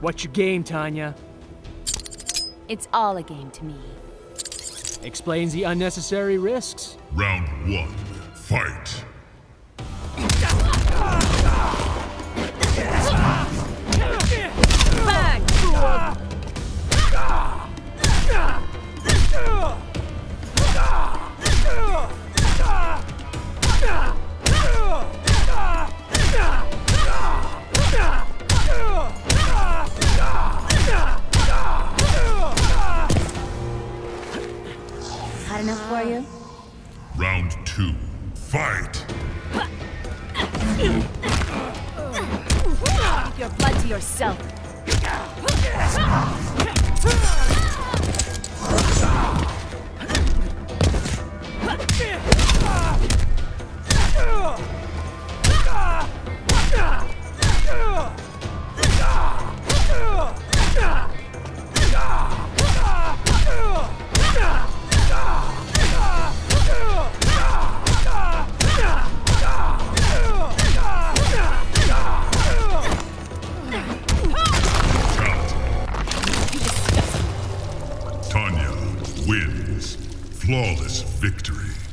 What's your game, Tanya? It's all a game to me. Explains the unnecessary risks. Round one, fight. Hot enough for you? Round two, fight. Keep your blood to yourself. wins flawless victory.